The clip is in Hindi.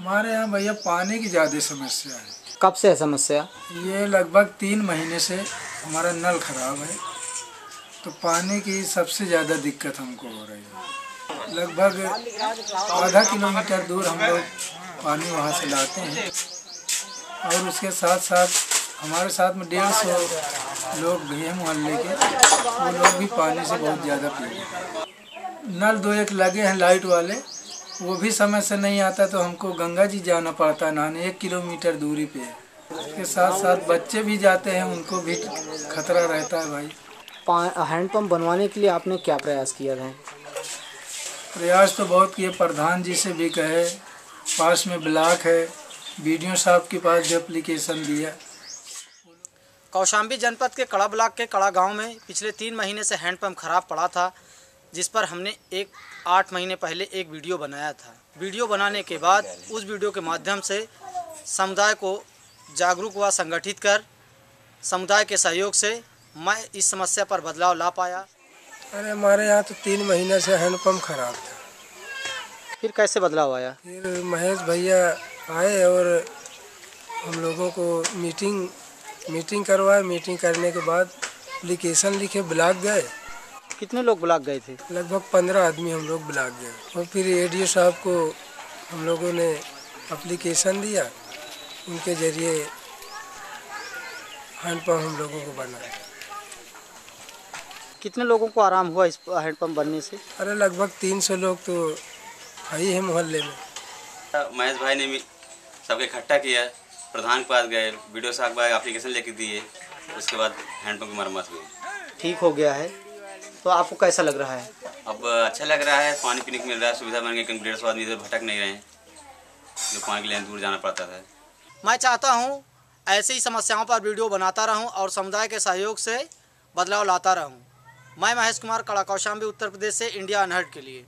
हमारे यहाँ भैया पानी की ज़्यादा समस्या है। कब से है समस्या? ये लगभग तीन महीने से हमारा नल खराब है। तो पानी की सबसे ज़्यादा दिक्कत हमको हो रही है। लगभग आधा किलोमीटर दूर हम लोग पानी वहाँ से लाते हैं। और उसके साथ साथ हमारे साथ में डेढ़ सौ लोग भी हैं मोहल्ले के। वो लोग भी पानी से बहुत ज़्यादा पी रहे हैं। नल दो एक लगे हैं लाइट वाले। वो भी समय से नहीं आता तो हमको गंगा जी जाना पड़ता है नहाने एक किलोमीटर दूरी पे उसके साथ साथ बच्चे भी जाते हैं उनको भी खतरा रहता है भाई। हैंडपम्प बनवाने के लिए आपने क्या प्रयास किया था? प्रयास तो बहुत किए प्रधान जी से भी कहे पास में ब्लॉक है बीडीओ साहब के पास भी अप्लीकेशन दिया कौशाम्बी जनपद के कड़ा ब्लॉक के कड़ा गाँव में पिछले तीन महीने से हैंडपम्प खराब पड़ा था। जिस पर हमने एक आठ महीने पहले एक वीडियो बनाया था। वीडियो बनाने के बाद उस वीडियो के माध्यम से समुदाय को जागरूक व संगठित कर समुदाय के सहयोग से मैं इस समस्या पर बदलाव ला पाया। अरे हमारे यहाँ तो तीन महीने से हैंडपम्प खराब था। फिर कैसे बदलाव आया? फिर महेश भैया आए और हम लोगों को मीटिंग मीटिंग करवाए। मीटिंग करने के बाद एप्लीकेशन लिखे ब्लॉक गए। कितने लोग ब्लॉक गए थे? लगभग पंद्रह आदमी हम लोग ब्लॉक गए। और फिर ए साहब को हम लोगों ने अप्लीकेशन दिया। उनके ज़रिए हैंडपम्प हम लोगों को बनाया कितने लोगों को आराम हुआ इस हैंडपम्प बनने से? अरे लगभग तीन सौ लोग तो है ही है मोहल्ले में। महेश भाई ने भी सबके इकट्ठा किया प्रधान के पास गए वीडियो साहब एप्लीकेशन लेके दिए उसके बाद हैंडपम्प की मरम्मत हुई। ठीक हो गया है। तो आपको कैसा लग रहा है? अब अच्छा लग रहा है पानी पीने को मिल रहा है सुविधा बन गई क्योंकि डेढ़ सौ आदमी इधर भटक नहीं रहे हैं। जो पानी के लिए दूर जाना पड़ता था। मैं चाहता हूँ ऐसे ही समस्याओं पर वीडियो बनाता रहूँ और समुदाय के सहयोग से बदलाव लाता रहूँ। मैं महेश कुमार कड़ा कौशाम्बी उत्तर प्रदेश से इंडिया अनहर्ट के लिए।